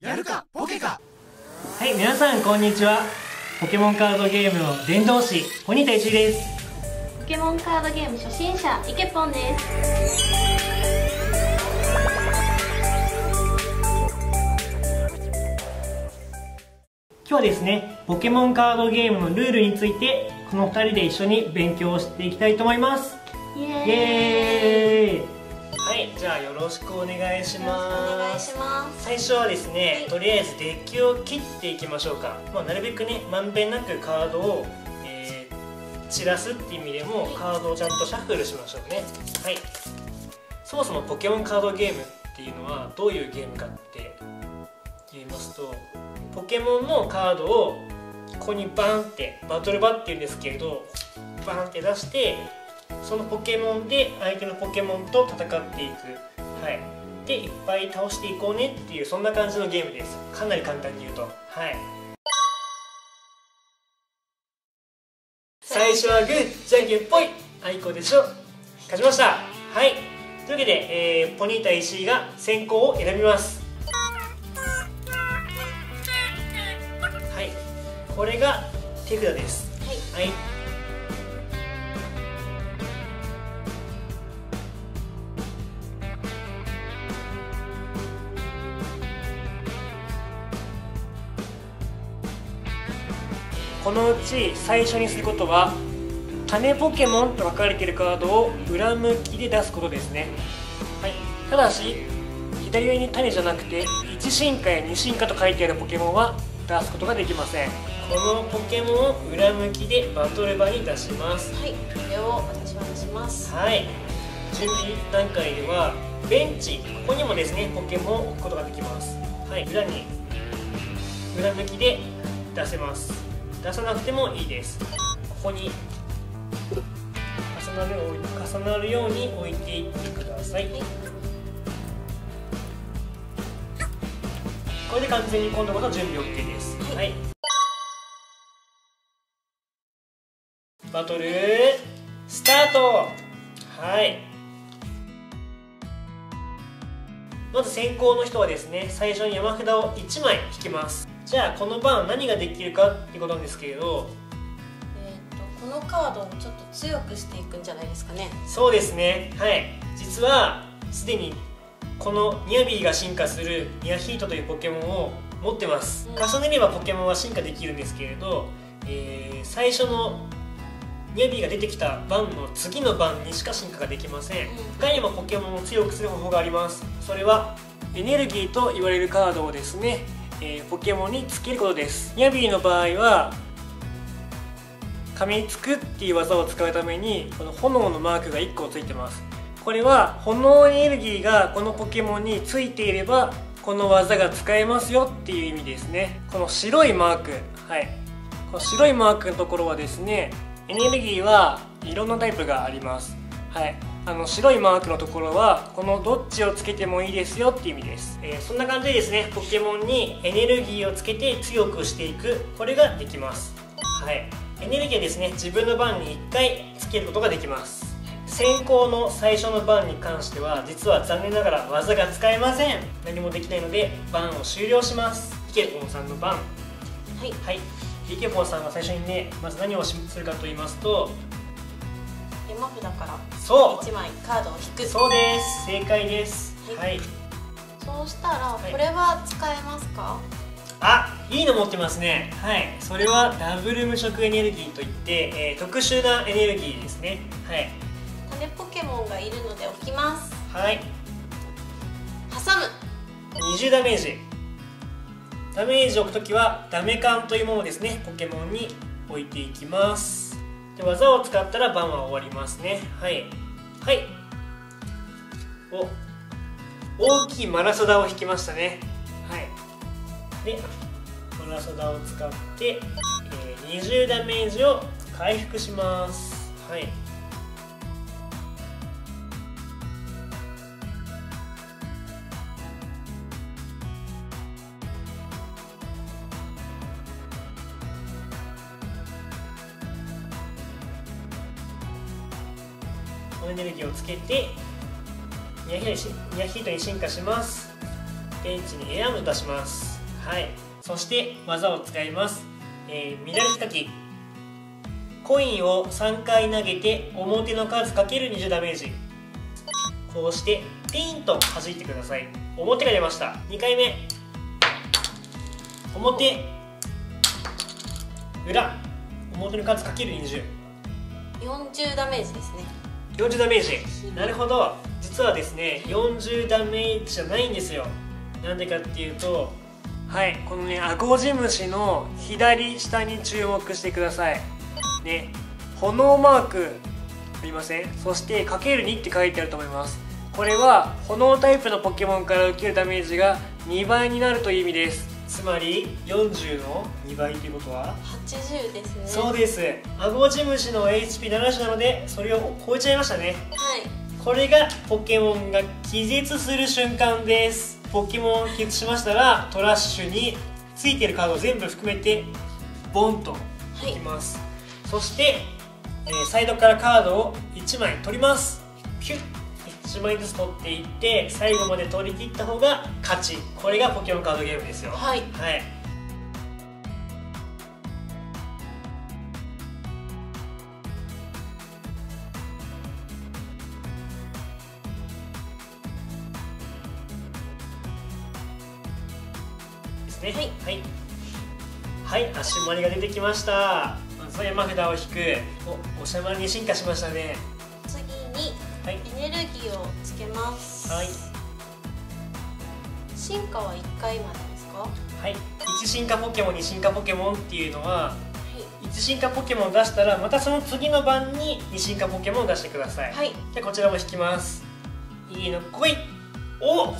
やるかポケか。はい皆さんこんにちは。ポケモンカードゲームの伝道師鬼田一です。ポケモンカードゲーム初心者イケポンです。今日はですねポケモンカードゲームのルールについてこの2人で一緒に勉強していきたいと思います。イエイ。ーイエーイはいじゃあよろしくお願いします。します。最初はですね、はい。とりあえずデッキを切っていきましょうか、まあ、なるべくねまんべんなくカードを、えー散らすっていう意味でも、はい。カードをちゃんとシャッフルしましょうね。はい。そもそもポケモンカードゲームっていうのはどういうゲームかって言いますとポケモンのカードをここにバンってバトルバっていうんですけれどバンって出してそのポケモンで相手のポケモンと戦っていく。はい。でいっぱい倒していこうねっていうそんな感じのゲームです。かなり簡単に言うと。はい。最初はグーじゃんけんぽい。あいこでしょ。勝ちました。はい。というわけで、えーポニータ石井が先行を選びます。はい。これが手札です。はい。はいこのうち最初にすることは種ポケモンと書かれているカードを裏向きで出すことですね、はい、ただし左上に種じゃなくて1進化や2進化と書いてあるポケモンは出すことができません。このポケモンを裏向きでバトル場に出します。はい。これを私は出します。はい。準備段階ではベンチここにもですねポケモンを置くことができます。はい。裏に裏向きで出せます出さなくてもいいです。ここに重なるように重なるように置いていってください。これで完全に今度こそ準備 OK です。はい。バトルスタート。はい。まず先行の人はですね最初に山札を1枚引きますじゃあこの番何ができるかっていうことなんですけれど。えー、とこのカードをちょっと強くしていくんじゃないですかね。そうですね。はい。実はすでにこのニャビーが進化するニャヒートというポケモンを持ってます。うん。重ねればポケモンは進化できるんですけれど、えー最初のニャビーが出てきた番の次の番にしか進化ができません。うん。他にもポケモンを強くする方法があります。それはエネルギーと言われるカードをですね、えーポケモンにつけることです。ニャビーの場合は噛みつくっていう技を使うためにこの炎のマークが1個ついてます。これは炎エネルギーがこのポケモンについていればこの技が使えますよっていう意味ですね。この白いマーク。はい。この白いマークのところはですねエネルギーはいろんなタイプがあります。はい。あの白いマークのところはこのどっちをつけてもいいですよっていう意味です、えーそんな感じでですねポケモンにエネルギーをつけて強くしていくこれができます。はい。エネルギーはですね自分の番に1回つけることができます。先行の最初の番に関しては実は残念ながら技が使えません。何もできないので番を終了します。イケポンさんの番。はい。はい。イケポンさんが最初にねまず何をしするかと言いますと山札からそう。1枚カードを引く。そうです。正解です。ははい。い、そうしたらい。これは使えますか、あいいの持ってますね。はい。それはダブル無色エネルギーといって、えー特殊なエネルギーですね。はい。種ポケモンがいるので置きます。はい。挟む。20ダメージ。ダメージを置くときはダメカンというものですね。ポケモンに置いていきますで技を使ったら番は終わりますね。はい。はい。お。大きいマラソダを引きましたね。はい。でマラソダを使って、えー20ダメージを回復します。はい。エネルギーをつけてニャヒートに進化します。ベンチにエアム出します。はい。そして技を使います、えー、乱れきかきコインを3回投げて表の数かける20ダメージ。こうしてピンと弾いてください。表が出ました。2回目。表。裏。表の数かける20 40ダメージですね。40ダメージなるほど実はですね40ダメージじゃないんですよ。なんでかっていうとはいこのねアゴジムシの左下に注目してください。ね炎マークありません？そしてかける2って書いてあると思います。これは炎タイプのポケモンから受けるダメージが2倍になるという意味です。つまり40の2倍ということは？80ですね。そうです。アゴジムシの HP70 なのでそれを超えちゃいましたね。はい。これがポケモンが気絶する瞬間です。ポケモンを気絶しましたらトラッシュについてるカードを全部含めてボンとい。きます、そして、えーサイドからカードを1枚取ります。ピュッ1枚ずつ取っていって最後まで取り切った方が勝ち。これがポケモンカードゲームですよ。はい。はい。ですね。はい。はい、はい、足回りが出てきました。まずは山札を引く。おおしゃまりに進化しましたねはい。エネルギーをつけます。はい。進化は1回までですか？ははい。1進化ポケモン2進化ポケモンっていうのはい。1進化ポケモンを出したらまたその次の番に2進化ポケモンを出してください、はい。じゃあこちらも引きます。いいの来い。お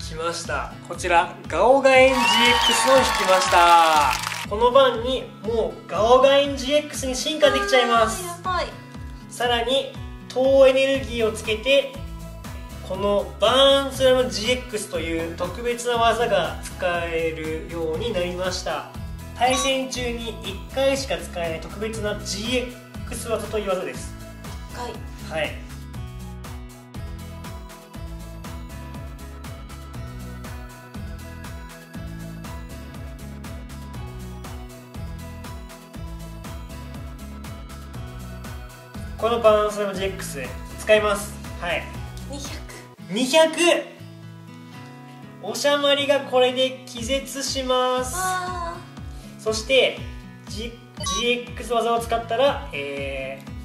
来ました。こちらガオガエン GX を引きました。この番にもうガオガエン GX に進化できちゃいます。あーやばい。さらに糖エネルギーをつけてこのバーンスラム GX という特別な技が使えるようになりました。対戦中に1回しか使えない特別な GX 技という技です。1回。はいこのバランスラム GX 使います。はい。200 200おしゃまりがこれで気絶します。あそして、G、GX 技を使ったら、えー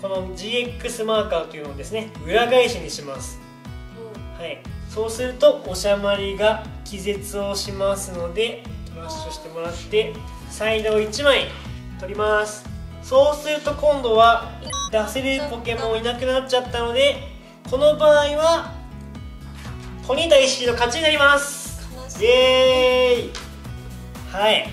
この GX マーカーというのをですね裏返しにします、ーうん。はい、そうするとおしゃまりが気絶をしますのでトラッシュしてもらってサイドを1枚取ります。そうすると今度は出せるポケモンいなくなっちゃったのでこの場合はポニータ石の勝ちになります。イエーイ。はい。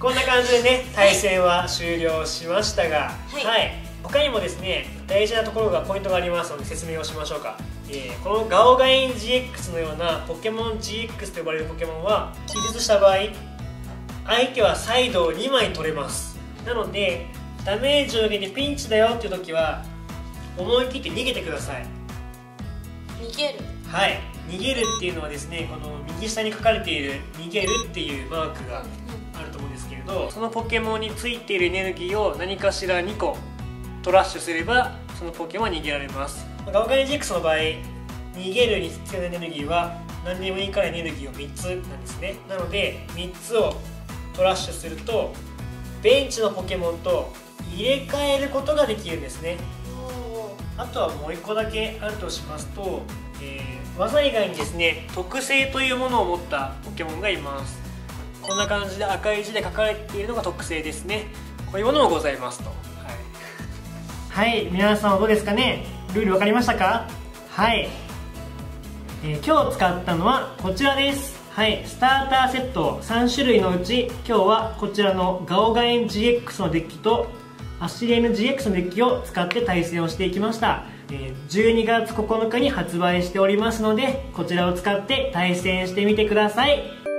こんな感じでね対戦は終了しましたが、はい。他にもですね大事なところがポイントがありますので説明をしましょうか、えーこのガオガイン GX のようなポケモン GX と呼ばれるポケモンは気絶した場合相手はサイドを2枚取れます。なのでダメージを受けてピンチだよっていう時は思い切って逃げてください。逃げる。はい。逃げるっていうのはですねこの右下に書かれている逃げるっていうマークがあると思うんですけれどそのポケモンについているエネルギーを何かしら2個トラッシュすればそのポケモンは逃げられます。ガオガイ GX の場合逃げるに必要なエネルギーは何でもいいからエネルギーを3つなんですね。なので3つをトラッシュするとベンチのポケモンと入れ替えることができるんですね。おあとはもう一個だけあるとしますと、えー技以外にですね特性というものを持ったポケモンがいます。こんな感じで赤い字で書かれているのが特性ですね。こういうものもございますと。はい、はい、皆さんはどうですかね？ルール分かりましたか？はい、えー今日使ったのはこちらです。はい、スターターセット3種類のうち今日はこちらのガオガエン GX のデッキとアシレー GX のデッキを使って対戦をしていきました、え12月9日に発売しておりますのでこちらを使って対戦してみてください。